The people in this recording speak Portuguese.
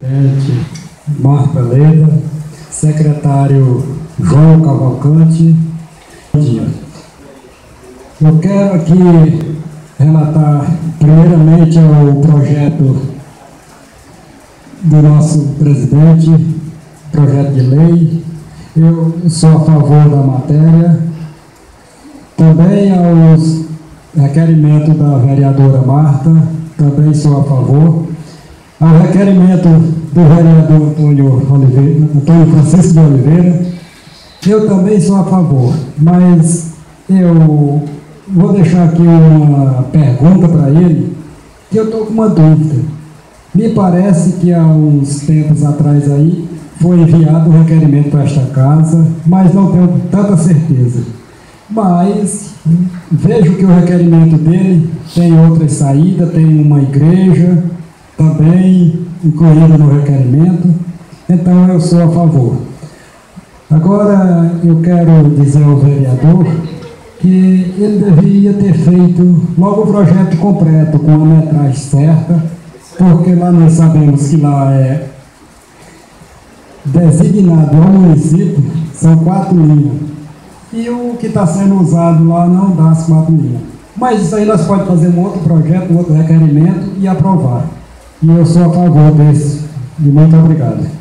Presidente Marta Leda, secretário João Cavalcante. Bom dia. Eu quero aqui relatar primeiramente o projeto do nosso presidente, projeto de lei. Eu sou a favor da matéria. Também aos requerimentos da vereadora Marta, também sou a favor. Ao requerimento do vereador Antônio, Oliveira, Antônio Francisco de Oliveira, eu também sou a favor, mas eu vou deixar aqui uma pergunta para ele, que eu estou com uma dúvida. Me parece que há uns tempos atrás aí foi enviado um requerimento para esta casa, mas não tenho tanta certeza. Mas vejo que o requerimento dele tem outra saída, tem uma igreja, também incluído no requerimento, então eu sou a favor. Agora eu quero dizer ao vereador que ele deveria ter feito logo o projeto completo, com a metragem certa, porque lá nós sabemos que lá é designado ao município, são quatro linhas. E o que está sendo usado lá não dá as quatro linhas. Mas isso aí nós podemos fazer um outro projeto, um outro requerimento e aprovar. E eu sou a favor desse. E muito obrigado.